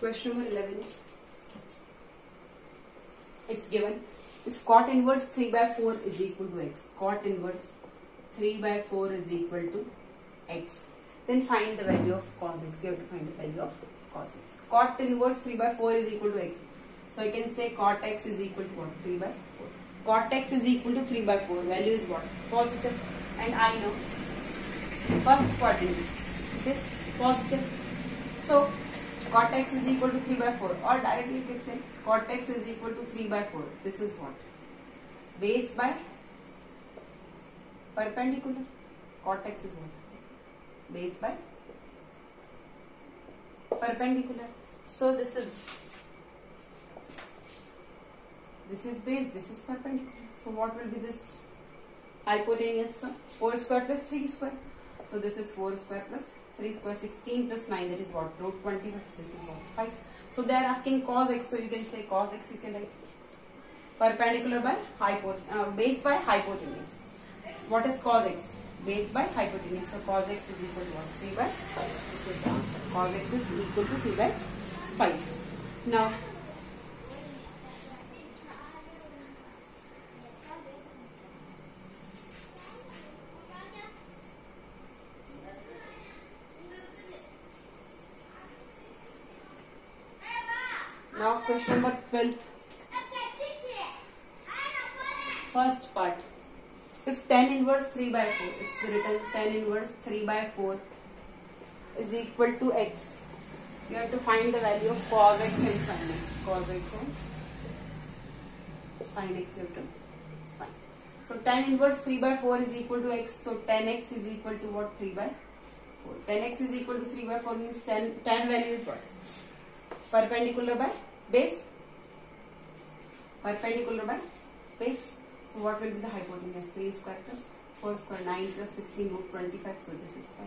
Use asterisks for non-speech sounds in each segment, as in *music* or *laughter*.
Question number 11. It's given. If cot inverse 3 by 4 is equal to x, cot inverse 3 by 4 is equal to x, then find the value of cos x. You have to find the value of cos x. Cot inverse 3 by 4 is equal to x. So I can say cot x is equal to what? 3 by 4. Cot x is equal to 3 by 4. Value is what? Positive. And I know first quadrant it is positive. So cot x is equal to 3 by 4 or directly you can say cot x is equal to 3 by 4. This is what? Base by perpendicular. Cot x is what? Base by perpendicular. So this is this is base, this is perpendicular. So what will be this hypotenuse? 4 square plus 3 square. So this is 4 square plus 3 square 16 plus 9 that is what root 20 this is what 5 so they are asking cos x so you can say cos x you can write perpendicular by hypotenuse uh, base by hypotenuse. What is cos x? Base by hypotenuse. So cos x is equal to what? 3 by 5 this is the answer. Cos x is equal to 3 by 5 now Now question number 12. First part. If tan inverse 3 by 4, it's written tan inverse 3 by 4 is equal to x. You have to find the value of cos x and sin x. Cos x and sin x you have to find. So tan inverse 3 by 4 is equal to x. So tan x is equal to what? 3 by 4. Tan x is equal to 3 by 4 means tan, tan value is what? Perpendicular by base perpendicular by base so what will be the hypotenuse 3 square plus 4 square 9 plus 16 root 25 so this is 5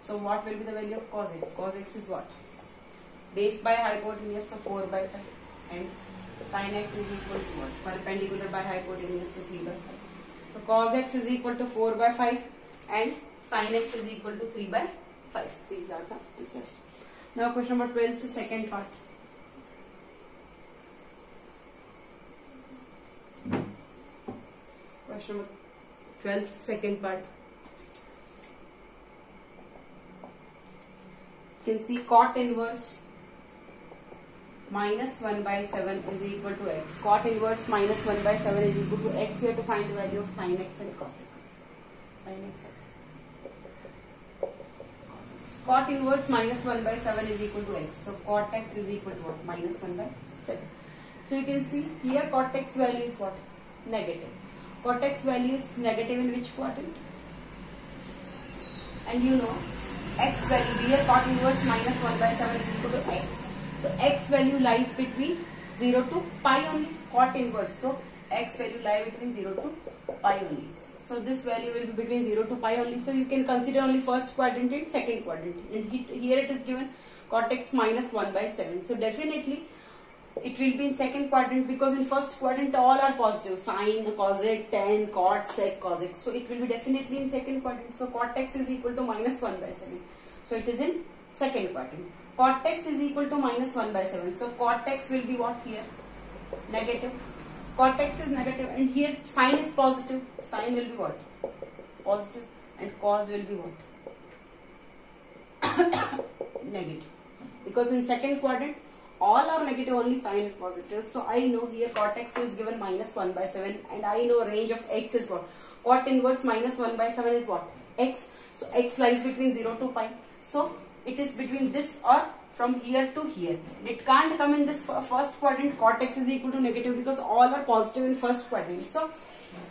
so what will be the value of cos x? Cos x is what? Base by hypotenuse so 4 by 5 and sin x is equal to what perpendicular by hypotenuse so 3 by 5 so cos x is equal to 4 by 5 and sin x is equal to 3 by 5 these are the answers. Now question number 12 the second part. Question number 12th second part. You can see cot inverse minus 1 by 7 is equal to x. Cot inverse minus 1 by 7 is equal to x. We have to find the value of sin x and cos x. Sin x and cot inverse minus 1 by 7 is equal to x. So cot x is equal to what? Minus 1 by 7 so you can see here cot x value is what? Negative cot x value is negative in which quadrant? And you know x value here cot inverse minus 1 by 7 is equal to x. So x value lies between 0 to pi only cot inverse. So x value lie between 0 to pi only. So this value will be between 0 to pi only. So you can consider only first quadrant and second quadrant. And here it is given cot x minus 1 by 7. So definitely it will be in second quadrant because in first quadrant all are positive. Sine cosec tan cot sec cosec. So it will be definitely in second quadrant. So cot x is equal to minus 1 by 7 so it is in second quadrant. Cot x is equal to minus 1 by 7 so cot x will be what here? Negative. Cot x is negative. And here sine is positive. Sine will be what? Positive. And cos will be what? *coughs* Negative. Because in second quadrant all are negative only sine is positive. So i know here cot x is given minus 1 by 7 and i know range of x is what? Cot inverse minus 1 by 7 is what? X. So x lies between 0 to pi. So it is between this or from here to here. It can't come in this first quadrant. Cot x is equal to negative because all are positive in first quadrant. So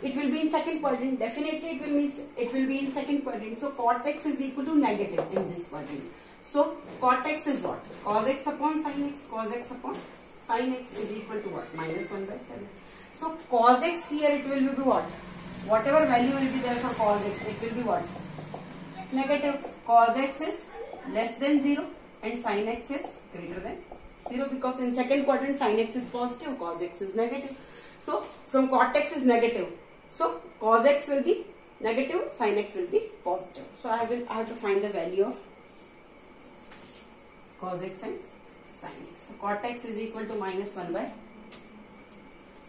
it will be in second quadrant. Definitely it will mean it will be in second quadrant. So cot x is equal to negative in this quadrant so cot x is what? Cos x upon sin x. Cos x upon sin x is equal to what? Minus 1 by 7. So cos x here it will be what? Whatever value will be there for cos x, it will be what? Negative. Cos x is less than 0 and sin x is greater than 0 because in second quadrant sin x is positive, cos x is negative. So from cot x is negative. So cos x will be negative, sin x will be positive. So I will I have to find the value of cos x and sine x. So cot x is equal to minus 1 by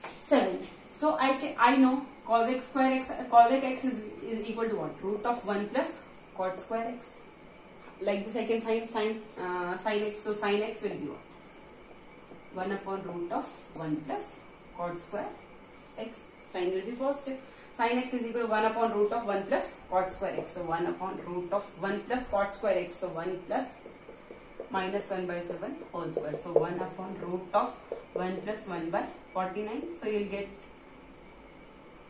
7. So I can I know cos x square x cos x is, is equal to what? Root of 1 plus cot square x. Like this I can find sine uh, sine x. So sine x will be what? 1 upon root of 1 plus cot square x. Sine will be positive. Sine x is equal to 1 upon root of 1 plus cot square x. So 1 upon root of 1 plus cot square x. So 1 plus minus 1 by 7 whole square. So 1 upon root of 1 plus 1 by 49. So you will get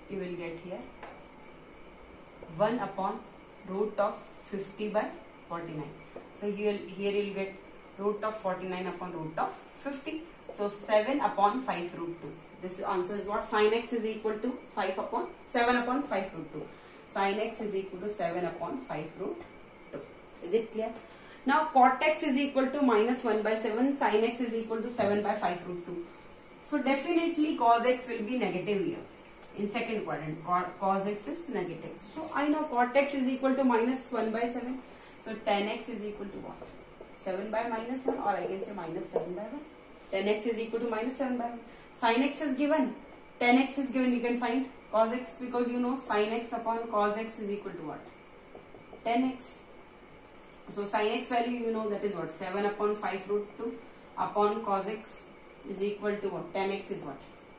you will get here 1 upon root of 50 by 49. So here here you will get root of 49 upon root of 50. So 7 upon 5 root 2. This answer is what? Sin x is equal to 5 upon 7 upon 5 root 2. Sin x is equal to 7 upon 5 root 2. Is it clear? Now cot x is equal to minus 1 by 7, sin x is equal to 7 by 5 root 2. So definitely cos x will be negative here. In second quadrant, cos x is negative. So I know cot x is equal to minus 1 by 7. So tan x is equal to what? 7 by minus 1 or I can say minus 7 by 1. Tan x is equal to minus 7 by 1. Sin x is given. Tan x is given. You can find cos x because you know sin x upon cos x is equal to what? Tan x. So sin x value you know that is what 7 upon 5 root 2 upon cos x is equal to what tan x is what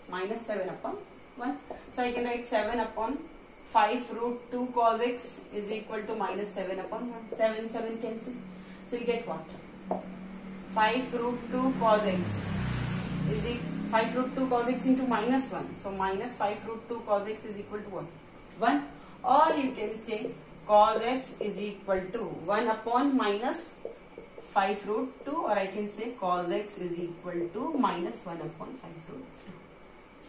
minus 7 upon 1. So I can write 7 upon 5 root 2 cos x is equal to minus 7 upon 1. 7 7 cancel. So you get what 5 root 2 cos x is equal 5 root 2 cos x into minus 1. So minus 5 root 2 cos x is equal to what 1 or you can say cos x is equal to 1 upon minus 5 root 2 or I can say cos x is equal to minus 1 upon 5 root 2.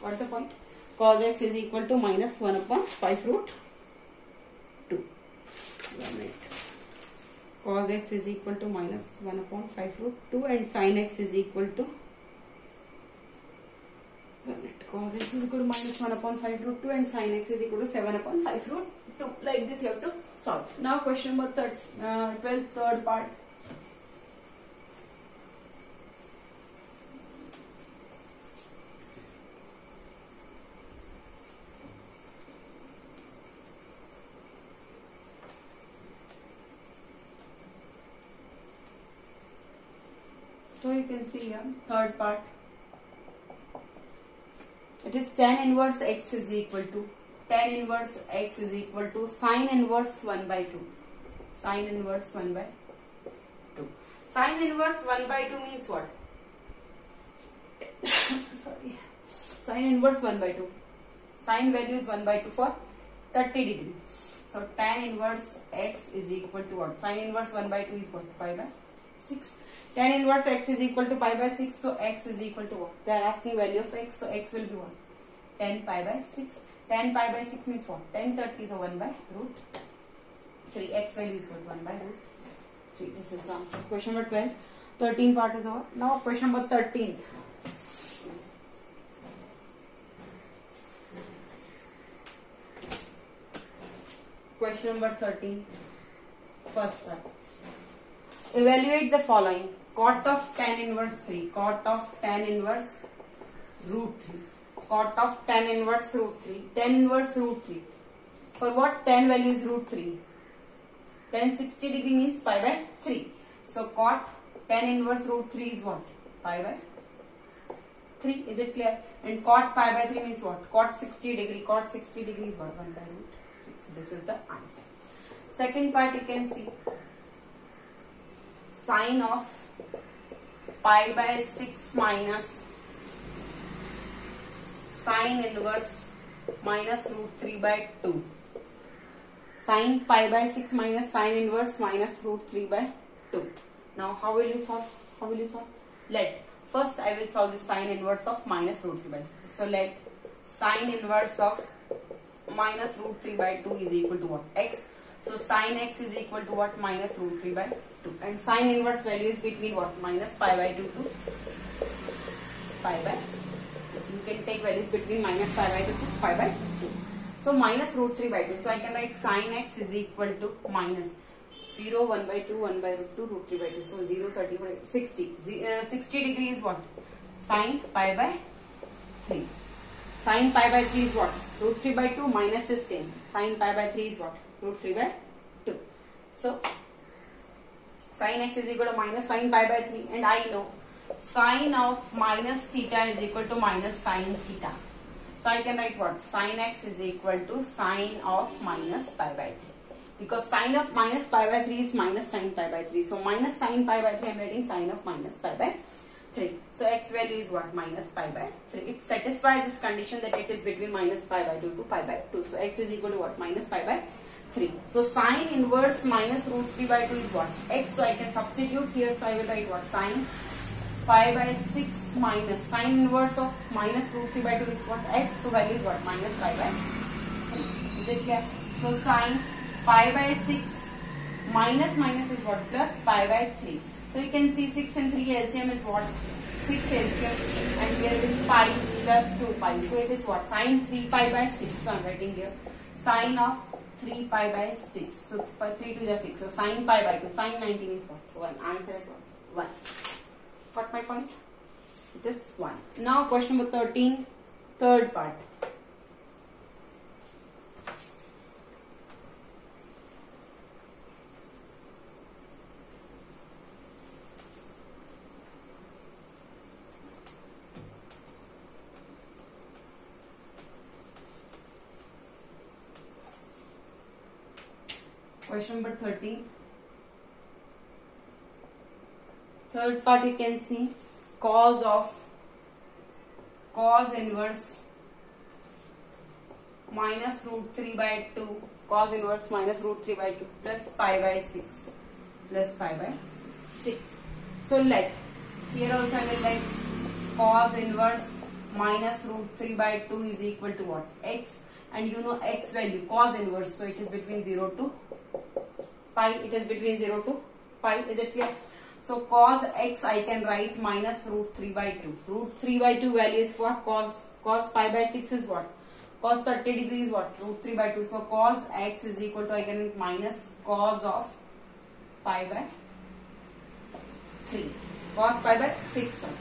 What's the point? Cos x is equal to minus 1 upon 5 root 2. Cos x is equal to minus 1 upon 5 root 2 and sin x is equal to cos x is equal to minus 1 upon 5 root 2 and sin x is equal to 7 upon 5 root 2. Like this you have to solve. Now question number third, uh, 12th third part. So you can see here third part it is tan inverse x is equal to tan inverse x is equal to sine inverse 1 by 2 sine inverse 1 by 2 sine inverse 1 by 2 means what? *coughs* Sorry. Sine inverse 1 by 2 sine value is 1 by 2 for 30 degree. So tan inverse x is equal to what? Sine inverse 1 by 2 is what? Pi by 6 tan inverse x is equal to pi by 6 so x is equal to what? They are asking value of x. So x will be what tan pi by 6 tan pi by 6 means what? tan 30 so 1 by root 3 x value is what? 1 by root 3 this is the answer. Question number 12 13 part is over now question number 13 question number 13 first part. Evaluate the following. Cot of tan inverse 3 cot of tan inverse root 3 cot of tan inverse root 3 tan inverse root 3 for what tan value is root 3 tan 60 degree means pi by 3 so cot tan inverse root 3 is what? Pi by 3 is it clear? And cot pi by 3 means what? Cot 60 degree. Cot 60 degree is what? 1 by root 3 so this is the answer. Second part you can see. Sine of pi by 6 minus sine inverse minus root 3 by 2 sine pi by 6 minus sine inverse minus root 3 by 2 now how will you solve how will you solve let first I will solve the sine inverse of minus root 3 by 6 so let sine inverse of minus root 3 by 2 is equal to what x so sine x is equal to what? Minus root 3 by 2. And sine inverse value is between what? Minus pi by 2 to pi by You can take values between minus pi by 2 to pi by 2. So minus root 3 by 2. So I can write sine x is equal to minus 0, 1 by 2, 1 by root 2, root 3 by 2. So 0, 30, 40, 60. Z- uh, 60 degree is what? Sine pi by 3. Sine pi by 3 is what? Root 3 by 2 minus is same. Sine pi by 3 is what? Root 3 by 2. So sine x is equal to minus sine pi by 3 and I know sine of minus theta is equal to minus sine theta. So I can write what? Sine x is equal to sine of minus pi by 3. Because sine of minus pi by 3 is minus sine pi by 3. So minus sine pi by 3 I am writing sine of minus pi by 3. So x value is what? Minus pi by 3. It satisfies this condition that it is between minus pi by 2 to pi by 2. So x is equal to what? Minus pi by 3. So sine inverse minus root 3 by 2 is what? x. So I can substitute here. So I will write what? Sine pi by 6 minus sine inverse of minus root 3 by 2 is what? x. So value is what? Minus pi by 3. Is it clear? So sine pi by 6 minus minus is what? Plus pi by 3. So you can see 6 and 3 LCM is what? 6 LCM and here it is pi plus 2 pi. So it is what? Sine 3 pi by 6. So I am writing here sine of 3 pi by 6. So 3 to the 6. So sine pi by 2. Sine 19 is what? 1. Answer is what? 1. Got my point? This 1. Now question number 13. Third part. Question number 13. Third part you can see cos of cos inverse minus root 3 by 2 cos inverse minus root 3 by 2 plus pi by 6 plus pi by 6. So let here also I will let cos inverse minus root 3 by 2 is equal to what? x and you know x value cos inverse so it is between 0 to pi it is between 0 to pi is it clear? So cos x I can write minus root 3 by 2. Root 3 by 2 value is what? Cos, cos pi by 6 is what? Cos 30 degree is what? Root 3 by 2. So cos x is equal to I can minus cos of pi by 3. Cos pi by 6 sorry.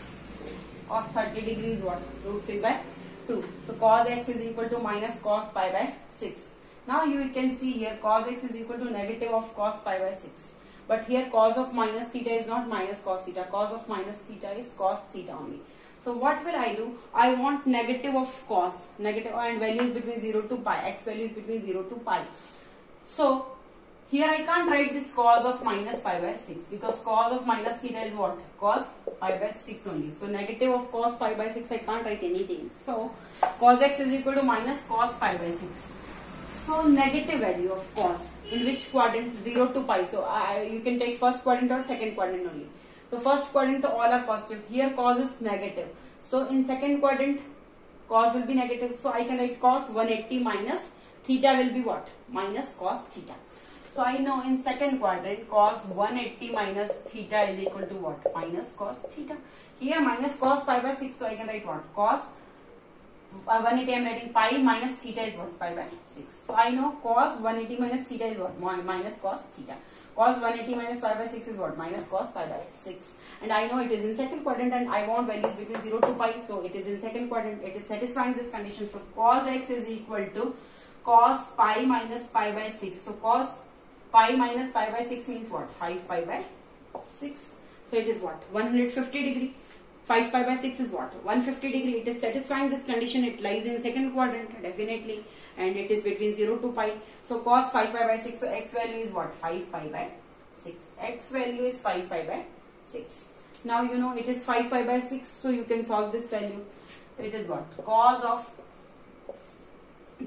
Cos 30 degree is what? Root 3 by 2. So cos x is equal to minus cos pi by 6. Now you can see here cos x is equal to negative of cos pi by 6. But here cos of minus theta is not minus cos theta. Cos of minus theta is cos theta only. So what will I do? I want negative of cos. Negative and value is between 0 to pi. X value is between 0 to pi. So here I can't write this cos of minus pi by 6 because cos of minus theta is what? Cos pi by 6 only. So negative of cos pi by 6 I can't write anything. So cos x is equal to minus cos pi by 6. So negative value of cos in which quadrant 0 to pi. So uh, you can take first quadrant or second quadrant only. So first quadrant all are positive. Here cos is negative. So in second quadrant cos will be negative. So I can write cos 180 minus theta will be what? Minus cos theta. So I know in second quadrant cos 180 minus theta is equal to what? Minus cos theta. Here minus cos pi by 6. So I can write what? Cos 180 I am writing pi minus theta is what? Pi by 6. So I know cos 180 minus theta is what? Minus cos theta. Cos 180 minus pi by 6 is what? Minus cos pi by 6. And I know it is in second quadrant and I want values between 0 to pi. So it is in second quadrant. It is satisfying this condition. So cos x is equal to cos pi minus pi by 6. So cos pi minus pi by 6 means what? 5 pi by 6. So it is what? 150 degree. 5 pi by 6 is what? 150 degree. It is satisfying this condition. It lies in second quadrant definitely and it is between 0 to pi. So cos 5 pi by 6. So x value is what? 5 pi by 6. x value is 5 pi by 6. Now you know it is 5 pi by 6. So you can solve this value. So it is what? Cos of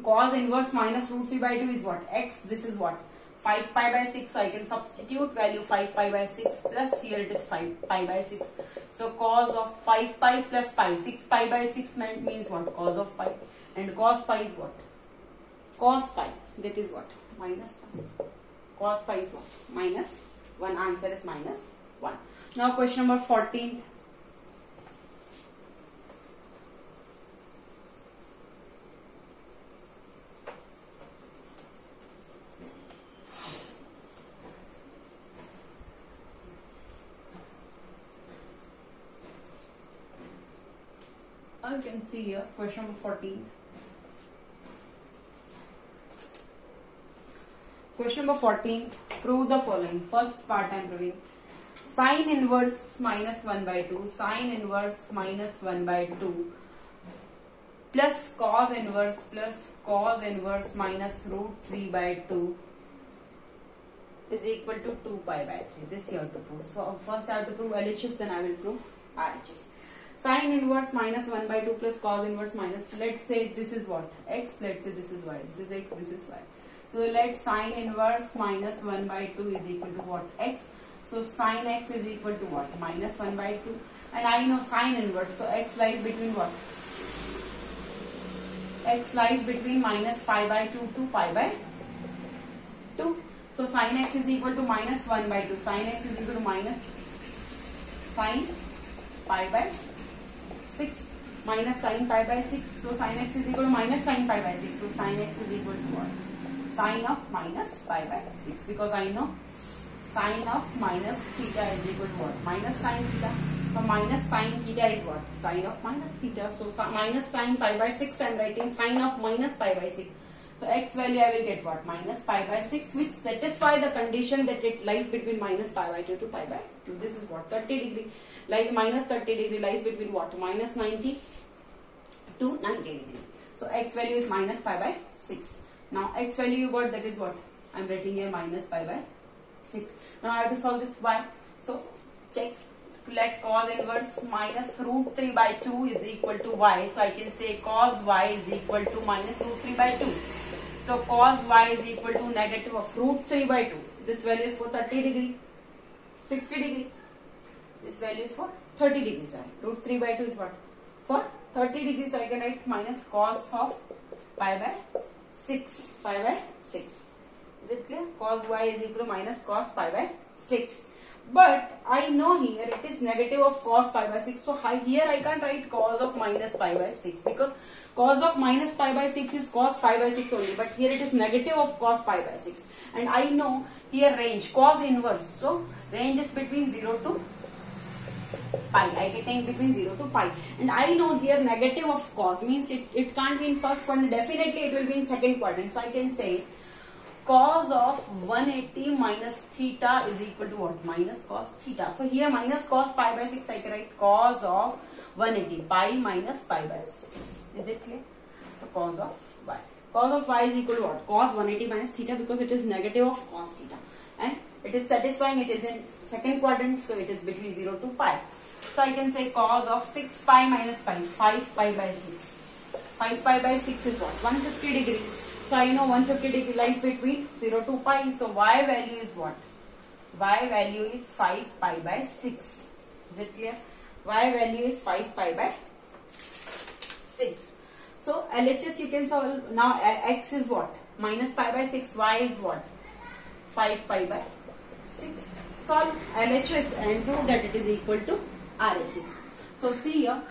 cos inverse minus root 3 by 2 is what? x. This is what? 5 pi by 6 so I can substitute value 5 pi by 6 plus here it is 5 pi by 6 so cos of 5 pi plus pi 6 pi by 6 means what? Cos of pi. And cos pi is what? Cos pi that is what? Minus 1 cos pi is what? Minus 1 answer is minus 1 now question number 14th Now you can see here question number 14. Question number 14. Prove the following. First part I am proving. Sine inverse minus 1 by 2. Sine inverse minus 1 by 2 plus cos inverse plus cos inverse minus root 3 by 2 is equal to 2 pi by 3. This you have to prove. So first I have to prove LHS then I will prove RHS. Sine inverse minus 1 by 2 plus cos inverse minus, let's say this is what? X, let's say this is Y. This is X, this is Y. So let sine inverse minus 1 by 2 is equal to what? X. So sine x is equal to what? Minus 1 by 2. And I know sine inverse. So x lies between what? x lies between minus pi by 2 to pi by 2. So sine x is equal to minus 1 by 2. Sine x is equal to minus sine pi by 6 minus sine pi by 6. So sine x is equal to minus sine pi by 6. So sine x is equal to what? Sine of minus pi by 6 because I know sine of minus theta is equal to what? Minus sine theta. So minus sine theta is what? Sine of minus theta. So minus sine pi by 6 I am writing sine of minus pi by 6. So x value I will get what? Minus pi by 6 which satisfy the condition that it lies between minus pi by 2 to pi by 2. This is what? 30 degree. Like minus 30 degree lies between what? Minus 90 to 90 degree. So x value is minus pi by 6. Now x value you got that is what? I am writing here minus pi by 6. Now I have to solve this y. So check let cos inverse minus root 3 by 2 is equal to y. So I can say cos y is equal to minus root 3 by 2. So cos y is equal to negative of root 3 by 2. This value is for 30 degree, 60 degree. This value is for 30 degrees. I. Root 3 by 2 is what? For 30 degrees I can write minus cos of pi by 6. Pi by 6. Is it clear? Cos y is equal to minus cos pi by 6. But I know here it is negative of cos pi by 6. So here I can't write cos of minus pi by 6 because cos of minus pi by 6 is cos pi by 6 only. But here it is negative of cos pi by 6. And I know here range cos inverse. So range is between 0 to pi. I can take between 0 to pi. And I know here negative of cos means it, it can't be in first quadrant. Definitely it will be in second quadrant. So I can say cos of 180 minus theta is equal to what? Minus cos theta. So here minus cos pi by 6 I can write cos of 180 pi minus pi by 6. Is it clear? So cos of y. Cos of y is equal to what? Cos 180 minus theta because it is negative of cos theta. And it is satisfying it is in second quadrant so it is between 0 to pi. So I can say cos of 6 pi minus pi 5 pi by 6. 5 pi by 6 is what? 150 degree. So I know 150 degree lies between 0 to pi. So y value is what? y value is 5 pi by 6. Is it clear? y value is 5 pi by 6. So uh, LHS you can solve. Now uh, x is what? Minus pi by 6. y is what? 5 pi by 6. Solve uh, LHS and prove that it is equal to RHS. So see here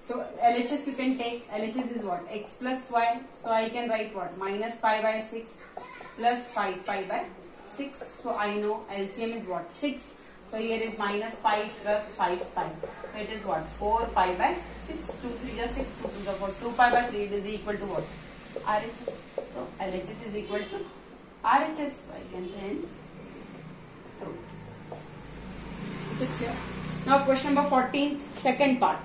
So LHS you can take, LHS is what? X plus y. So I can write what? Minus pi by 6 plus 5 pi by 6. So I know LCM is what? 6. So here is minus pi plus 5 pi. So it is what? 4 pi by 6. 2 3 is 6. 2 to the 4. 2 pi by 3 it is equal to what? RHS. So LHS is equal to RHS. So I can hence clear? Now question number 14, second part.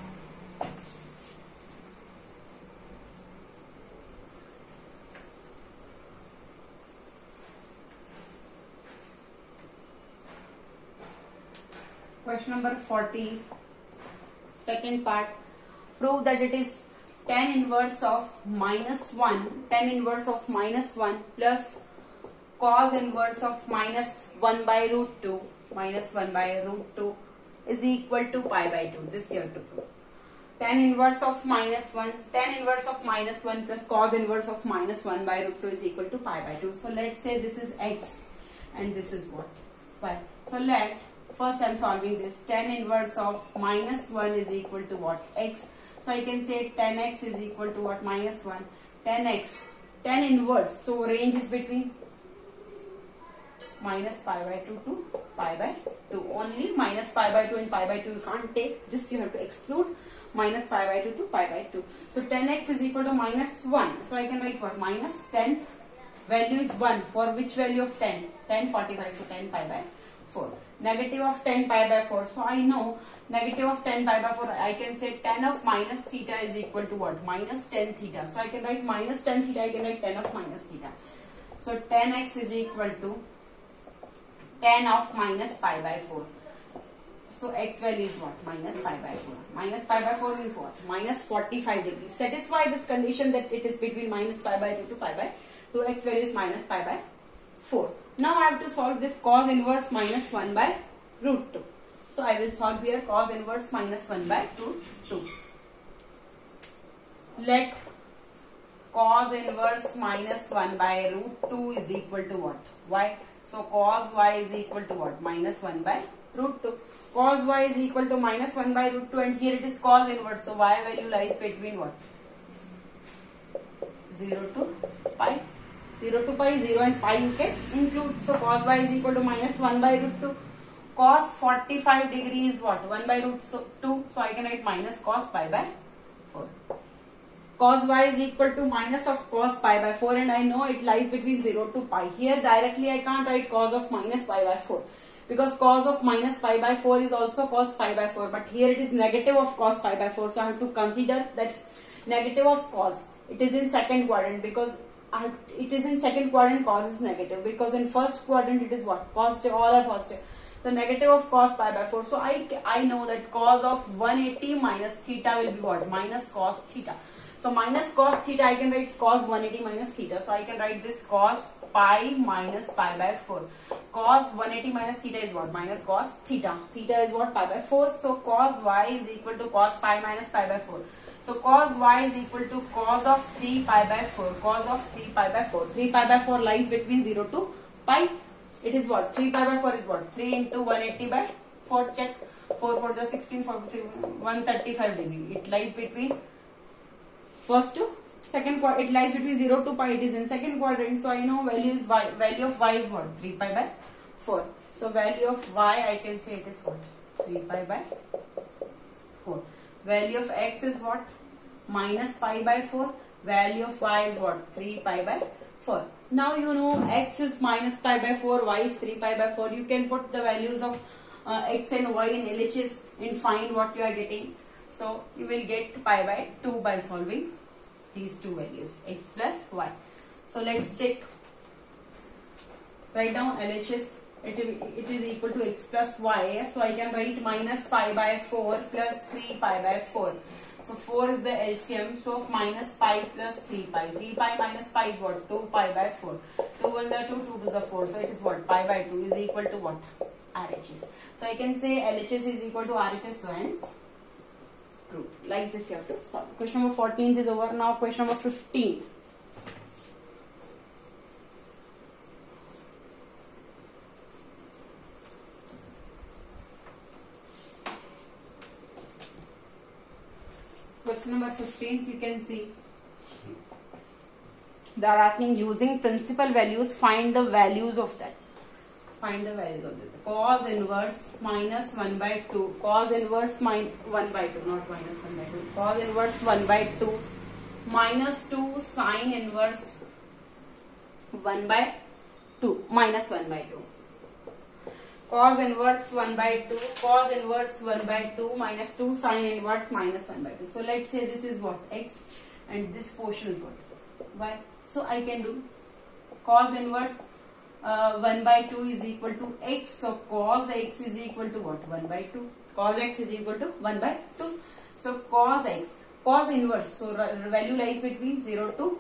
Question number 40, second part. Prove that it is tan inverse of minus 1, tan inverse of minus 1 plus cos inverse of minus 1 by root 2, minus 1 by root 2 is equal to pi by 2. This you have to prove. Tan inverse of minus 1, tan inverse of minus 1 plus cos inverse of minus 1 by root 2 is equal to pi by 2. So let's say this is x and this is what? Y. So let first I'm solving this. tan inverse of minus 1 is equal to what? X. So I can say tan x is equal to what? Minus 1. 10x tan inverse. So range is between minus pi by 2 to pi by 2. Only minus pi by 2 and pi by 2 you can't take. This you have to exclude minus pi by 2 to pi by 2. So tan x is equal to minus 1. So I can write what? Minus tan value is 1 for which value of tan? tan 45 so tan pi by 4. Negative of tan pi by 4. So I know negative of tan pi by 4 I can say tan of minus theta is equal to what? Minus tan theta. So I can write minus tan theta I can write tan of minus theta. So tan x is equal to tan of minus pi by 4. So x value is what? Minus pi by 4. Minus pi by 4 is what? Minus 45 degrees. Satisfy this condition that it is between minus pi by 2 to pi by 2. x value is minus pi by 4. Now I have to solve this cos inverse minus 1 by root 2. So I will solve here cos inverse minus 1 by root 2. Let cos inverse minus 1 by root 2 is equal to what? y. So cos y is equal to what? Minus 1 by root 2. Cos y is equal to minus 1 by root 2 and here it is cos inverse. So y value lies between what? 0 to pi. 0 to pi, 0 and pi you can include. So cos y is equal to minus 1 by root 2. Cos 45 degree is what? 1 by root 2. So I can write minus cos pi by 4. Cos y is equal to minus of cos pi by 4 and I know it lies between 0 to pi. Here directly I can't write cos of minus pi by 4 because cos of minus pi by 4 is also cos pi by 4 but here it is negative of cos pi by 4 so I have to consider that negative of cos it is in second quadrant because it is in second quadrant cos is negative because in first quadrant it is what? Positive all are positive. So negative of cos pi by 4 so I, I know that cos of 180 minus theta will be what? Minus cos theta. So minus cos theta I can write cos 180 minus theta. So I can write this cos pi minus pi by 4 cos 180 minus theta is what? Minus cos theta. Theta is what? Pi by 4 so cos y is equal to cos pi minus pi by 4 so cos y is equal to cos of 3 pi by 4. Cos of 3 pi by 4. 3 pi by 4 lies between 0 to pi. It is what? 3 pi by 4 is what? 3 into 180 by 4. Check. 4 for the 16 for 135 degree. It lies between first to second quadrant. It lies between 0 to pi. It is in second quadrant. So I know value is y. Value of y is what? 3 pi by 4. So value of y I can say it is what? 3 pi by 4. Value of x is what? Minus pi by 4 value of y is what? 3 pi by 4 now you know x is minus pi by 4 y is 3 pi by 4 you can put the values of uh, x and y in LHS and find what you are getting. So you will get pi by 2 by solving these two values x plus y. So let's check. Write down LHS it, it is equal to x plus y. So I can write minus pi by 4 plus 3 pi by 4 so 4 is the LCM. So minus pi plus 3 pi. 3 pi minus pi is what? 2 pi by 4. 2 1 the 2, 2 to the 4. So it is what? Pi by 2 is equal to what? RHS. So I can say LHS is equal to RHS. So hence true. Like this you have to solve. Question number 14 is over. Now question number 15. Question number 15 you can see they are asking using principal values find the values of that. Find the values of that. Cos inverse minus 1 by 2 cos inverse min 1 by 2 not minus 1 by 2 cos inverse 1 by 2 minus 2 sine inverse 1 by 2 minus 1 by 2 cos inverse 1 by 2 cos inverse 1 by 2 minus 2 sine inverse minus 1 by 2 so let's say this is what? X and this portion is what? Y. So i can do cos inverse uh, 1 by 2 is equal to x. So cos x is equal to what? 1 by 2 cos x is equal to 1 by 2 so cos x cos inverse. So value lies between 0 to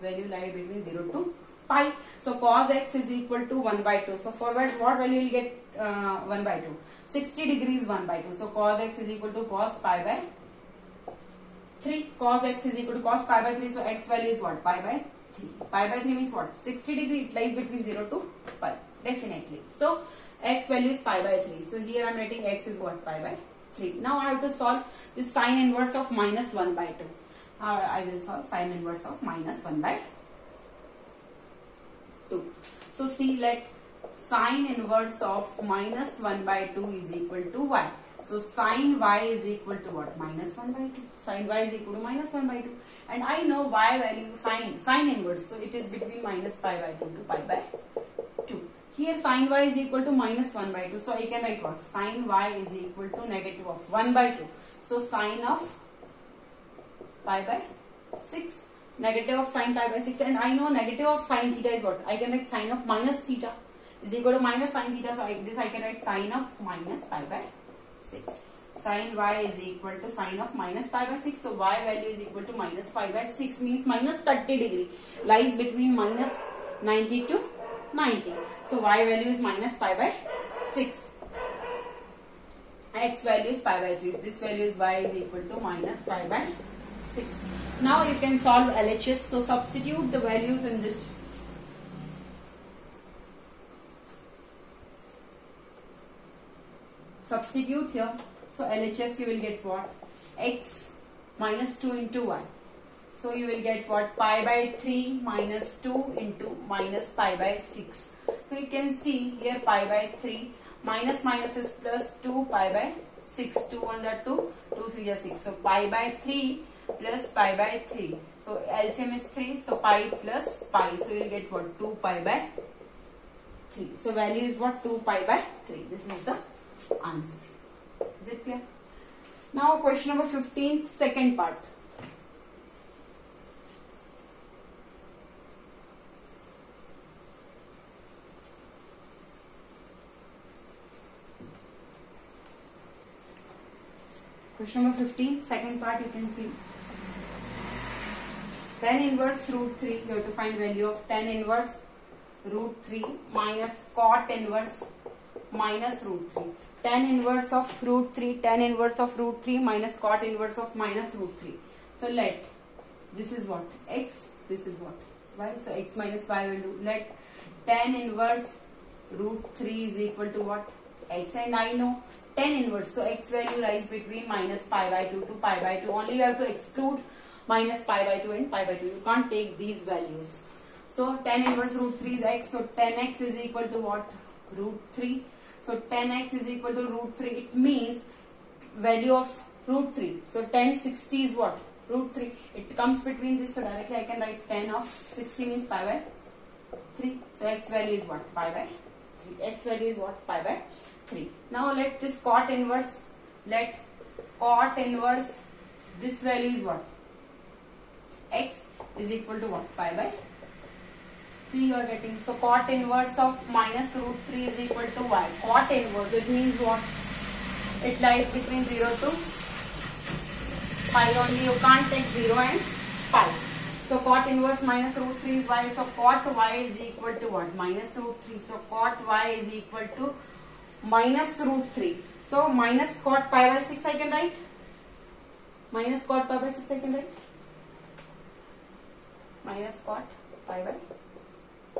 value lies between 0 to pi. So cos x is equal to 1 by 2. So forward what value will get uh, 1 by 2? 60 degrees 1 by 2. So cos x is equal to cos pi by 3. Cos x is equal to cos pi by 3. So x value is what? Pi by 3. Pi by 3 means what? 60 degree it lies between 0 to pi. Definitely. So x value is pi by 3. So here I am writing x is what? Pi by 3. Now I have to solve this sine inverse of minus 1 by 2. Uh, I will solve sine inverse of minus 1 by 2. So see let sine inverse of minus 1 by 2 is equal to y. So sine y is equal to what? Minus 1 by 2. Sine y is equal to minus 1 by 2. And I know y value sine, sine inverse. So it is between minus pi by 2 to pi by 2. Here sine y is equal to minus 1 by 2. So I can write what? Sine y is equal to negative of 1 by 2. So sine of pi by 6. Negative of sine pi by 6. And I know negative of sine theta is what? I can write sine of minus theta is equal to minus sine theta. So I, this I can write sine of minus pi by 6. Sine y is equal to sine of minus pi by 6. So y value is equal to minus pi by 6 means minus 30 degree. Lies between minus 90 to 90. So y value is minus pi by 6. X value is pi by 3. This value is y is equal to minus pi by 6. Now you can solve LHS. So substitute the values in this. Substitute here. So LHS you will get what? X minus 2 into y. So you will get what? Pi by 3 minus 2 into minus pi by 6. So you can see here pi by 3 minus minus is plus 2 pi by 6. 2 on the 2, 2 3 is 6. So pi by 3 plus pi by 3. So LCM is 3. So pi plus pi. So you will get what? 2 pi by 3. So value is what? 2 pi by 3. This is the answer. Is it clear? Now question number 15, second part. Question number 15, second part you can see. Tan inverse root 3, you have to find value of tan inverse root 3 minus cot inverse minus root 3. Tan inverse of root 3, tan inverse of root 3 minus cot inverse of minus root 3. So let, this is what? X, this is what? Y. So x minus y will do. Let tan inverse root 3 is equal to what? X. And I know tan inverse. So x value lies between minus pi by 2 to pi by 2. Only you have to exclude minus pi by 2 and pi by 2. You can't take these values. So tan inverse root 3 is x. So tan x is equal to what? Root 3. So tan x is equal to root 3. It means value of root 3. So tan 60 is what? Root 3. It comes between this. So directly I can write tan of 60 means pi by 3. So x value is what? Pi by 3. X value is what? Pi by 3. Now let this cot inverse. Let cot inverse. This value is what? X is equal to what? Pi by 3 you are getting. So cot inverse of minus root 3 is equal to y. Cot inverse, it means what? It lies between 0 to pi only. You can't take 0 and pi. So cot inverse minus root 3 is y. So cot y is equal to what? Minus root 3. So cot y is equal to minus root 3. So minus cot pi by 6 I can write. Minus cot pi by 6 I can write. Minus cot pi by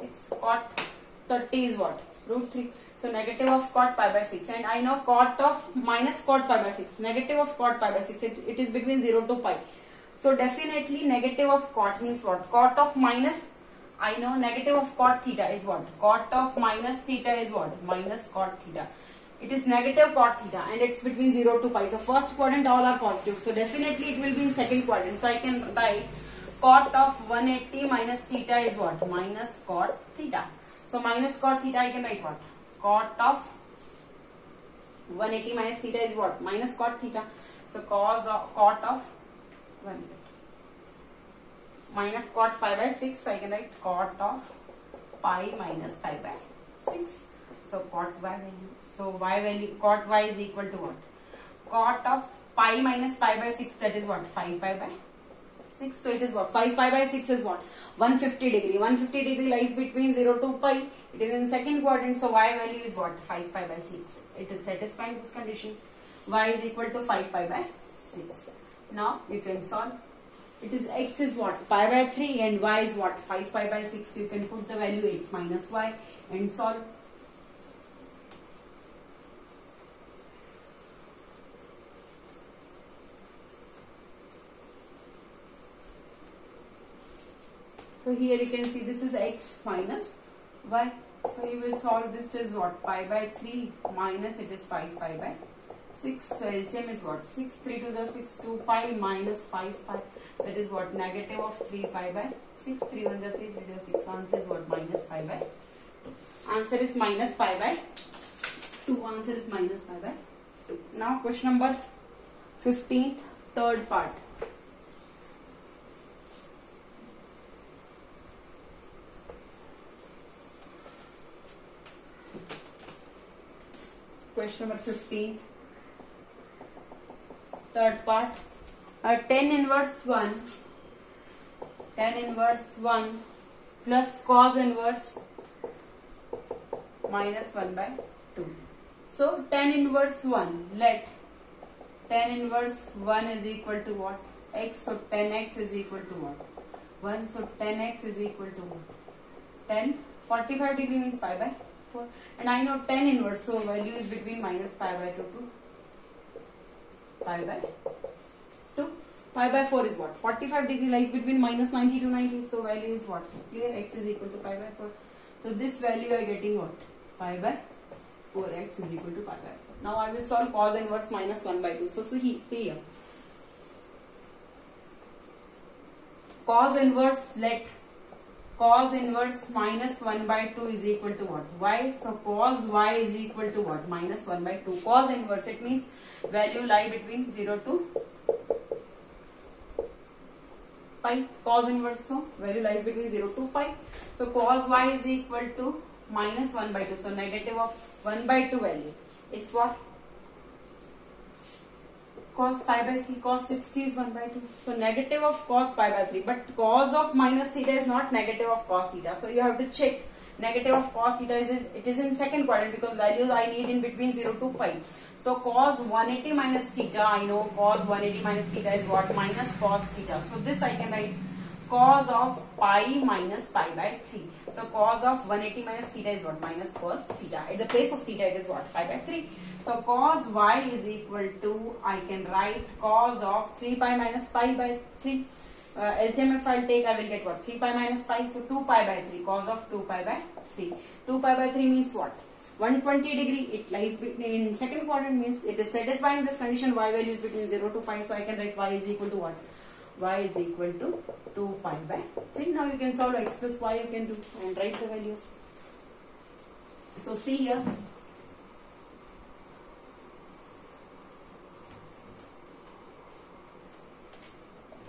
6. Cot 30 is what? Root 3. So negative of cot pi by 6. And I know cot of minus cot pi by 6. Negative of cot pi by 6. It, it is between 0 to pi. So definitely negative of cot means what? Cot of minus. I know negative of cot theta is what? Cot of minus theta is what? Minus cot theta. It is negative cot theta and it's between 0 to pi. So first quadrant all are positive. So definitely it will be in second quadrant. So I can write cot of 180 minus theta is what? Minus cot theta. So minus cot theta I can write what? Cot of 180 minus theta is what? Minus cot theta. So cos of cot of 1 minute. Minus cot pi by 6 so I can write cot of pi minus pi by 6. So cot y value. So y value cot y is equal to what? Cot of pi minus pi by 6 that is what? 5 pi by 6. So it is what? 5 pi by 6 is what? 150 degree. 150 degree lies between 0 to pi. It is in second quadrant. So y value is what? 5 pi by 6. It is satisfying this condition. y is equal to 5 pi by 6. Now you can solve. It is x is what? Pi by 3 and y is what? 5 pi by 6. You can put the value x minus y and solve. So here you can see this is x minus y. So you will solve this is what? Pi by 3 minus it is 5 pi by 6. So LCM is what? 6 3 to the 6 2 pi minus 5 pi. That is what? Negative of 3 pi by 6 3 1 the 3 3 to the 6. Answer is what? Minus pi by 2. Answer is minus pi by 2. Answer is minus pi by 2. Now question number 15th third part. Question number 15. Third part. Uh, tan inverse 1. tan inverse 1 plus cos inverse minus 1 by 2. So tan inverse 1. Let tan inverse 1 is equal to what? x. So tan x is equal to what? 1. So tan x is equal to what? tan. 45 degree means pi by 4 and I know tan inverse so value is between minus pi by 2 to pi by 2 pi by 4 is what? 45 degree lies between minus 90 to 90 so value is what? Clear? X is equal to pi by 4 so this value are getting what? Pi by 4 x is equal to pi by 4 now I will solve cos inverse minus 1 by 2 so, so he, see here. Cos inverse let cos inverse minus 1 by 2 is equal to what? y. So cos y is equal to what? Minus 1 by 2. Cos inverse, it means value lie between 0 to pi. Cos inverse, so value lies between 0 to pi. So cos y is equal to minus 1 by 2. So negative of 1 by 2 value is what? Cos pi by 3 cos 60 is 1 by 2 so negative of cos pi by 3 but cos of minus theta is not negative of cos theta. So you have to check. Negative of cos theta is it is in second quadrant because values I need in between 0 to pi so cos 180 minus theta I know cos 180 minus theta is what? Minus cos theta. So this I can write cos of pi minus pi by 3 so cos of 180 minus theta is what? Minus cos theta. At the place of theta it is what? Pi by 3 so cos y is equal to, I can write cos of 3 pi minus pi by 3. Uh, LCM if I'll take, I will get what? 3 pi minus pi, so 2 pi by 3, cos of 2 pi by 3. 2 pi by 3 means what? 120 degree, it lies in second quadrant means it is satisfying this condition, y value is between 0 to pi, so I can write y is equal to what? y is equal to 2 pi by 3. Now you can solve x plus y you can do and write the values. So see here,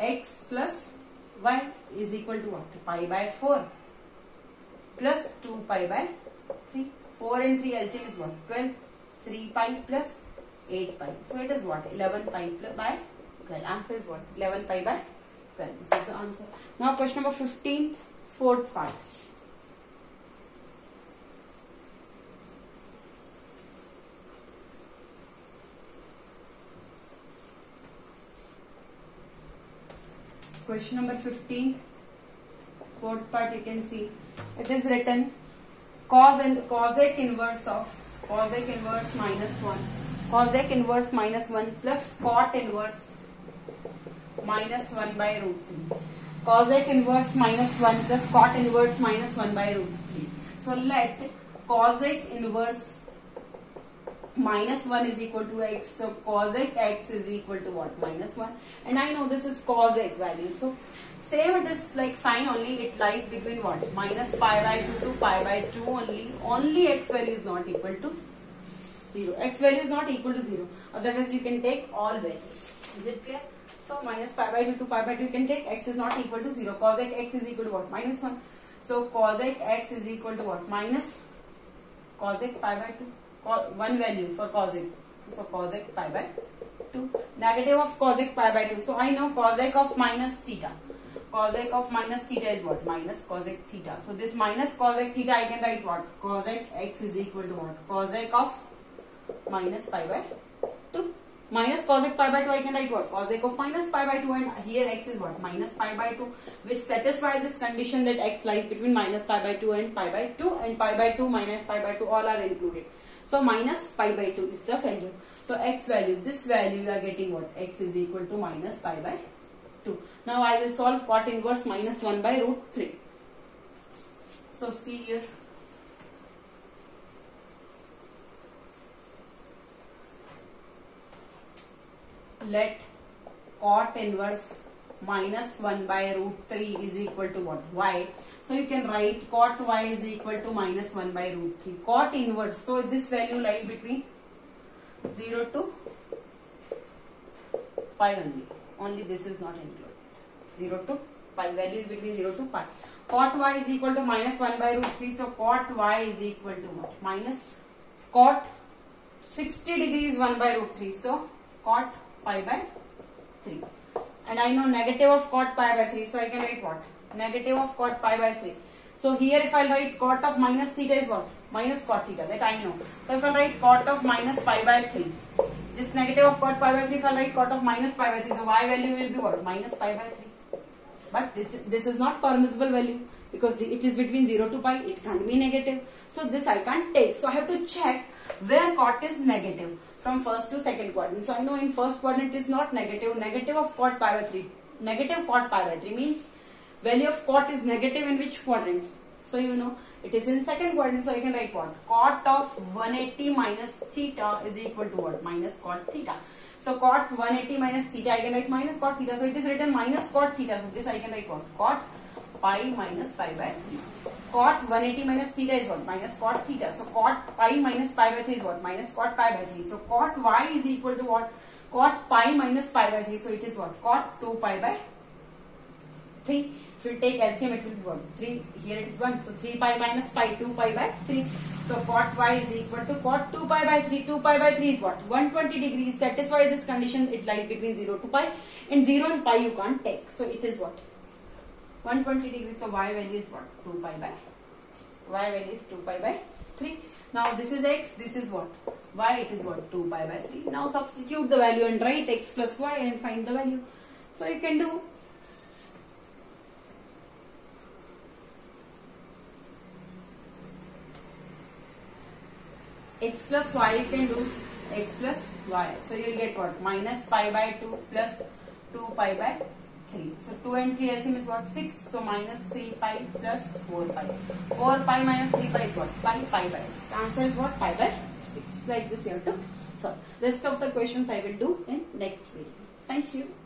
x plus y is equal to what? Pi by 4 plus 2 pi by 3. 4 and 3 LCM is what? 12. 3 pi plus 8 pi. So it is what? 11 pi by 12. Answer is what? 11 pi by 12. This is the answer. Now question number 15th, fourth part. Question number 15 fourth part you can see. It is written cos and cosec inverse of cosec inverse minus 1 cosec inverse minus 1 plus cot inverse minus 1 by root 3 cosec inverse minus 1 plus cot inverse minus 1 by root 3 so let cosec inverse minus 1 is equal to x. So cosec x is equal to what? Minus 1. And I know this is cosec value. So same it is like sine only. It lies between what? Minus pi by 2 to pi by 2 only. Only x value is not equal to 0. x value is not equal to 0. Otherwise you can take all values. Is it clear? So minus pi by 2 to pi by 2 you can take x is not equal to 0. Cosec x is equal to what? Minus 1. So cosec x is equal to what? Minus cosec pi by 2 one value for cosec. So cosec pi by 2. Negative of cosec pi by 2. So I know cosec of minus theta. Cosec of minus theta is what? Minus cosec theta. So this minus cosec theta I can write what? Cosec x is equal to what? Cosec of minus pi by 2. Minus cosec pi by 2 I can write what? Cosec of minus pi by 2 and here x is what? Minus pi by 2 which satisfies this condition that x lies between minus pi by 2 and pi by 2 and pi by 2 minus pi by 2 all are included. So minus pi by 2 is the value. So x value, this value you are getting what? x is equal to minus pi by 2. Now I will solve cot inverse minus 1 by root 3. So see here. Let cot inverse minus 1 by root 3 is equal to what? y. So you can write cot y is equal to minus 1 by root 3. Cot inverse. So this value lies between 0 to pi only. Only this is not included. 0 to pi. Value is between 0 to pi. Cot y is equal to minus 1 by root 3. So cot y is equal to what? Minus cot 60 degrees 1 by root 3. So cot pi by 3 and I know negative of cot pi by 3 so I can write what? Negative of cot pi by 3 so here if I write cot of minus theta is what? Minus cot theta that I know. So if I write cot of minus pi by 3 this negative of cot pi by 3 if I write cot of minus pi by 3 the y value will be what? Minus pi by 3 but this, this is not permissible value because it is between 0 to pi it can't be negative. So this I can't take. So I have to check where cot is negative from first to second quadrant. So I know in first quadrant is not negative. Negative of cot pi by 3. Negative cot pi by 3 means value of cot is negative in which quadrant? So you know it is in second quadrant. So I can write what? Cot of 180 minus theta is equal to what? Minus cot theta. So cot 180 minus theta I can write minus cot theta. So it is written minus cot theta. So this I can write what? Cot pi minus pi by 3 cot 180 minus theta is what? Minus cot theta. So cot pi minus pi by 3 is what? Minus cot pi by 3. So cot y is equal to what? Cot pi minus pi by 3. So it is what? Cot 2 pi by 3. If you take LCM it will be what? 3. Here it is 1. So 3 pi minus pi 2 pi by 3. So cot y is equal to cot 2 pi by 3. 2 pi by 3 is what? 120 degrees. Satisfy this condition. It lies between 0 to pi. And 0 and pi you can't take. So it is what? 120 degrees so y value is what? 2 pi by y value is 2 pi by 3 now this is x this is what? Y it is what? 2 pi by 3 now substitute the value and write x plus y and find the value. So you can do x plus y you can do x plus y. So you will get what? Minus pi by 2 plus 2 pi by 3. So 2 and 3 LCM is what? 6. So minus 3 pi plus 4 pi. 4 pi minus 3 pi is what? Pi, pi by 6. Answer is what? Pi by 6. Like this you have to solve. Rest of the questions I will do in next video. Thank you.